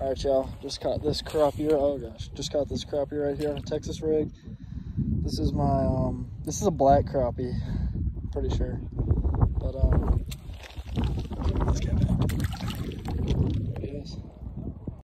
All right, y'all, just caught this crappie, oh gosh, just caught this crappie right here on a Texas rig. This is my, um, this is a black crappie, pretty sure.